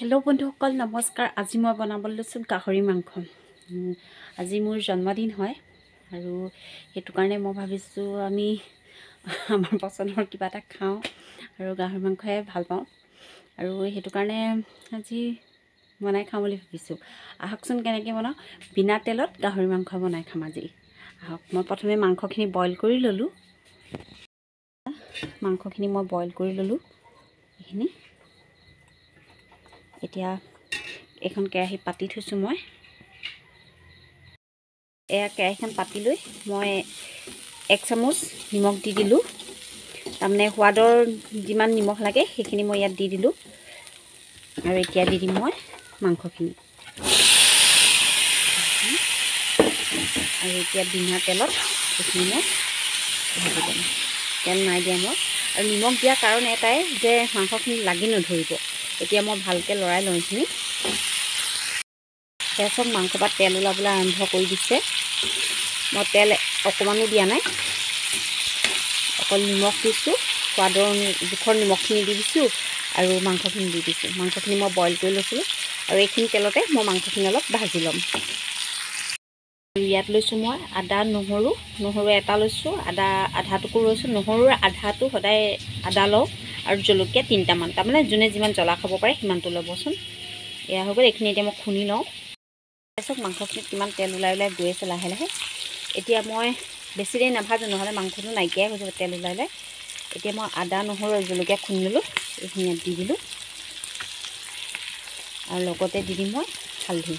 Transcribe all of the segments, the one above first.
Hello বন্ধুসকল নমস্কাৰ। আজি মই বনাবলৈ লৈছোঁ গাহৰি মাংস। আজি মোৰ জন্মদিন হয় আৰু সেইটো কাৰণে মই ভাবিছোঁ আমি আমাৰ পচন্দৰ কিবা এটা খাওঁ আৰু গাহৰি মাংসহে ভাল পাওঁ। আৰু সেইটো কাৰণে আজি বনাই খাওঁ বুলি ভাবিছোঁ। আহকচোন কেনেকৈ বনাওঁ। বিনা তেলত গাহৰি মাংস বনাই খাম আজি। আহক মই প্ৰথমে মাংসখিনি বইল কৰি ল'লোঁ। মাংসখিনি মই বইল কৰি ল'লোঁ। এইখিনি। এতিয়া এইখন কেৰাহী পাতি থৈছোঁ মই। এয়া কেৰাহীখন পাতি লৈ মই এক চামুচ নিমখ দি দিলোঁ। তাৰমানে সোৱাদৰ যিমান নিমখ লাগে সেইখিনি মই ইয়াত দি দিলোঁ। আৰু এতিয়া দি দিম মই মাংসখিনি। আৰু এতিয়া বিনা তেলত এইখিনি মই ভাজি ল'ম। তেল নাই দিয়া মই। আৰু নিমখ দিয়াৰ কাৰণ এটাই যে মাংসখিনি লাগি নধৰিব। এতিয়া মই ভালকৈ লৰাই লওঁ এইখিনি। সেয়া চব মাংস পৰা তেল ওলাবলৈ আৰম্ভ কৰি দিছে। মই তেল অকণমানো দিয়া নাই। অকল নিমখ দিছোঁ। সোৱাদৰ জোখৰ নিমখখিনি দি দিছোঁ আৰু মাংসখিনি দি দিছোঁ। মাংসখিনি মই বইল কৰি লৈছিলোঁ আৰু এইখিনি তেলতে মই মাংসখিনি অলপ ভাজি ল'ম। ইয়াত লৈছোঁ মই আদা নহৰু। নহৰু এটা লৈছোঁ আদা আধা টুকুৰ লৈছোঁ। নহৰুৰ আধাটো সদায় আদা লওঁ। আৰু জলকীয়া তিনিটামান তাৰমানে যোনে যিমান জ্বলা খাব পাৰে সিমানটো ল'বচোন। এয়া হৈ গ'ল এইখিনি এতিয়া মই খুন্দি লওঁ। চাওক মাংসখিনিত কিমান তেল ওলাই ওলাই গৈ আছে লাহে লাহে। এতিয়া মই বেছি দেৰি নাভাজোঁ নহ'লে মাংসটো নাইকিয়াই হৈ যাব তেল ওলাই ওলাই। এতিয়া মই আদা নহৰু জলকীয়া খুন্দি ল'লোঁ এইখিনি দি দিলোঁ। আৰু লগতে দি দিম মই হালধি।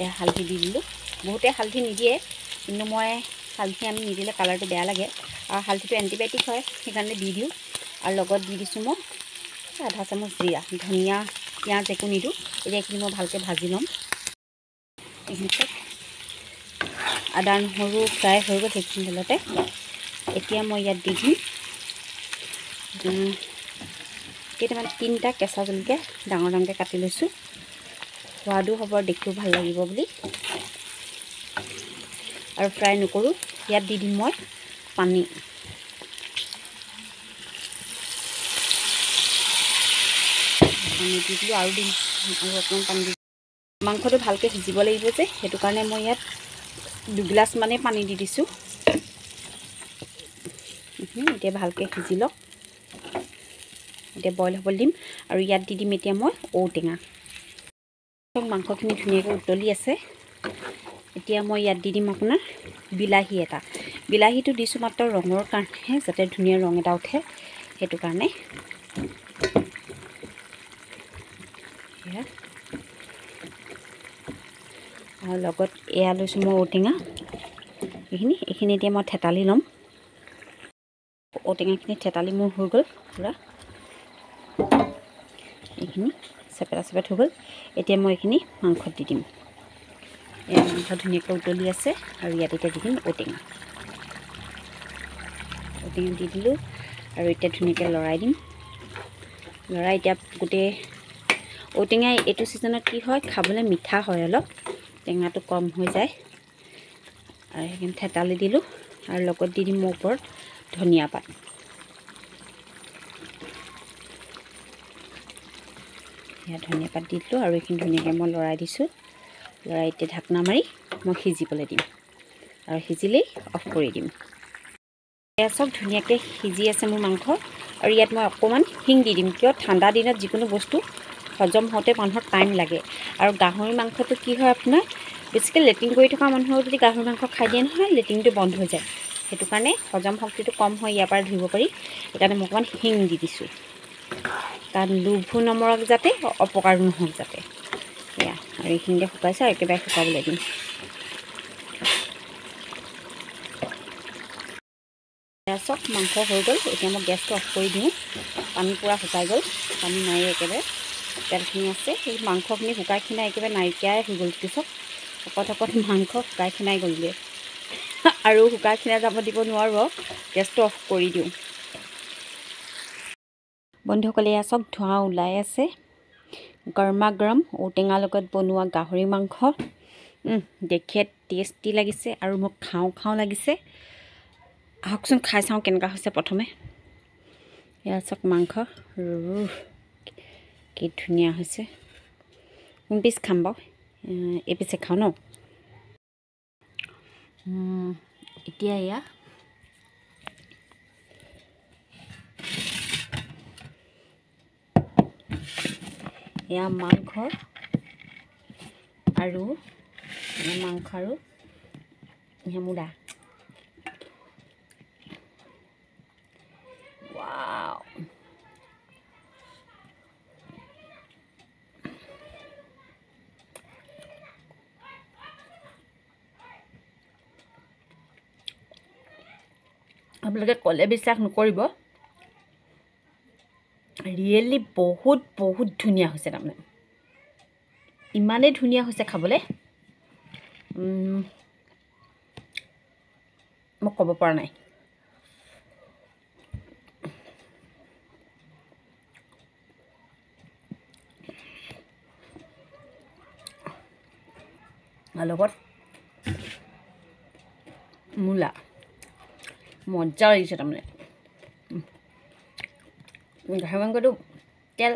এয়া হালধি দি দিলোঁ। বহুতে হালধি নিদিয়ে কিন্তু মই হালধি আমি নিদিলে কালাৰটো বেয়া লাগে। আৰু হালধিটো এণ্টিবায়'টিক হয় সেইকাৰণে দি দিওঁ। আৰু লগত দি দিছোঁ মই আধা চামুচ জিৰা ধনিয়া পিঁয়াজ একো নিদিওঁ। এতিয়া এইখিনি মই ভালকৈ ভাজি ল'ম। আদা নহৰু ফ্ৰাই হৈ গ'ল সেইখিনি তেলতে। এতিয়া মই ইয়াত দি দিম কেইটামান তিনিটা কেঁচা জলকীয়া ডাঙৰ ডাঙৰকৈ কাটি লৈছোঁ। সোৱাদো হ'ব দেখিও ভাল লাগিব বুলি। আৰু ফ্ৰাই নকৰোঁ ইয়াত দি দিম মই। পানী। পানী দি দিলোঁ আৰু দিম। আৰু অকণমান পানী দি মাংসটো ভালকৈ সিজিব লাগিব যে সেইটো কাৰণে মই ইয়াত দুগিলাচ মানেই পানী দি দিছোঁ। এতিয়া ভালকৈ সিজি লওক। এতিয়া বইল হ'বলৈ দিম। আৰু ইয়াত দি দিম এতিয়া মই ঔটেঙা। মাংসখিনি ধুনীয়াকৈ উতলি আছে। এতিয়া মই ইয়াত দি দিম আপোনাৰ বিলাহী এটা। বিলাহীটো দিছোঁ মাত্ৰ ৰঙৰ কাৰণেহে যাতে ধুনীয়া ৰং এটা উঠে সেইটো কাৰণে। আৰু লগত এয়া লৈছোঁ মই ঔটেঙা। এইখিনি এইখিনি এতিয়া মই থেতালি ল'ম। ঔটেঙাখিনি থেতালি মোৰ হৈ গ'ল পূৰা। এইখিনি চেপেটা চেপেট হৈ গ'ল। এতিয়া মই এইখিনি মাংসত দি দিম। এয়া মাংস ধুনীয়াকৈ উতলি আছে আৰু ইয়াত এতিয়া দি দিম ঔটেঙা। ঔটেঙা দি দিলোঁ আৰু এতিয়া ধুনীয়াকৈ লৰাই দিম। লৰাই এতিয়া গোটেই ঔটেঙা এইটো ছিজনত কি হয় খাবলৈ মিঠা হয় অলপ টেঙাটো কম হৈ যায়। আৰু সেইখিনি থেতালি দিলোঁ আৰু লগত দি দিম মোৰ ওপৰত ধনিয়া পাত। সেয়া ধনিয়া পাত দি দিলোঁ আৰু এইখিনি ধুনীয়াকৈ মই লৰাই দিছোঁ। লৰাই এতিয়া ঢাকনা মাৰি মই সিজিবলৈ দিম। আৰু সিজিলেই অফ কৰি দিম। এয়া চব ধুনীয়াকৈ সিজি আছে মোৰ মাংস আৰু ইয়াত মই অকণমান শিং দি দিম। কিয়? ঠাণ্ডা দিনত যিকোনো বস্তু হজম হওঁতে মানুহৰ টাইম লাগে। আৰু গাহৰি মাংসটো কি হয় আপোনাৰ? বেছিকৈ লেট্ৰিন কৰি থকা মানুহৰ যদি গাহৰি মাংস খাই দিয়ে নহয় লেট্ৰিনটো বন্ধ হৈ যায়। সেইটো কাৰণে হজম শক্তিটো কম হয় ইয়াৰ পৰা ধৰিব পাৰি। সেইকাৰণে মই অকণমান শিং দি দিছোঁ। কাৰণ লোভো নমৰক যাতে অপকাৰো নহওক যাতে। এয়া আৰু এইখিনিতে শুকাইছে আৰু একেবাৰে শুকাবলৈ দিম। চব মাংস হৈ গ'ল এতিয়া মই গেছটো অফ কৰি দিওঁ। পানী পূৰা শুকাই গ'ল পানী নাই একেবাৰে। তেলখিনি আছে সেই মাংসখিনি শুকাই খিনাই একেবাৰে নাইকিয়াই হৈ গ'ল পিছত। শকত শকত মাংস শুকাই খিনাই গ'লগৈ। আৰু শুকাই খিনাই যাব দিব নোৱাৰোঁ গেছটো অফ কৰি দিওঁ। বন্ধুসকলে এয়া চব ধোঁৱা ওলাই আছে। গৰমা গৰম ঔটেঙাৰ লগত বনোৱা গাহৰি মাংস। দেখে টেষ্টি লাগিছে আৰু মোক খাওঁ খাওঁ লাগিছে। আহকচোন খাই চাওঁ কেনেকুৱা হৈছে প্ৰথমে। এয়া চাওক মাংস। কি ধুনীয়া হৈছে। কোন পিচ খাম বাৰু? এই পিছে খাওঁ ন? এতিয়া এয়া। এয়া মাংস আৰু মাংস আৰু হেমুদা ৱাও আপোনালোকে ক'লে বিশ্বাস নকৰিব। ৰিয়েলি বহুত বহুত ধুনীয়া হৈছে তাৰমানে। ইমানেই ধুনীয়া হৈছে খাবলৈ। মই ক'ব পৰা নাই। লগত মূলা। মজা লাগিছে তাৰমানে। গাহৰি মাংসটো তেল।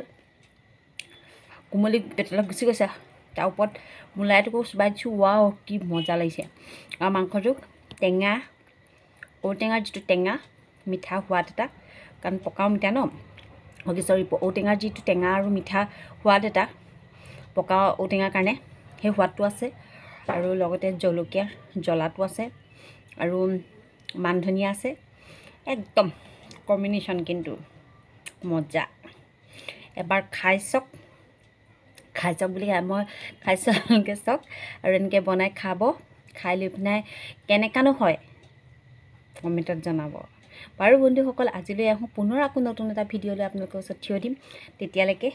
কোমলি পেটলৈ গুচি গৈছে। তাৰ ওপৰত মূলাইটোকো চুবাই দিছোঁ। ৱাও কি মজা লাগিছে। আৰু মাংসটো টেঙা। ঔটেঙাৰ যিটো টেঙা মিঠা সোৱাদ এটা। কাৰণ পকাও মিঠা ন? কি চৰি ঔটেঙাৰ যিটো টেঙা আৰু মিঠা সোৱাদ এটা পকা ঔটেঙাৰ কাৰণে সেই সোৱাদটো আছে। আৰু লগতে জলকীয়া জ্বলাটো আছে আৰু মান ধনিয়া আছে। একদম কম্বিনেশ্যন কিন্তু মজা। এবাৰ খাই চাওক। খাই চাওক বুলি মই খাইছোঁ আপোনালোকে চাওক আৰু এনেকৈ বনাই খাব। খাই লৈ পিনাই কেনেকুৱানো হয় কমেণ্টত জনাব। বাৰু বন্ধুসকল আজিলৈ আহোঁ পুনৰ আকৌ নতুন এটা ভিডিঅ' লৈ আপোনালোকৰ ওচৰত থিয় দিম। তেতিয়ালৈকে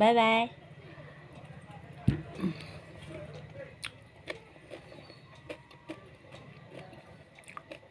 বাই বাই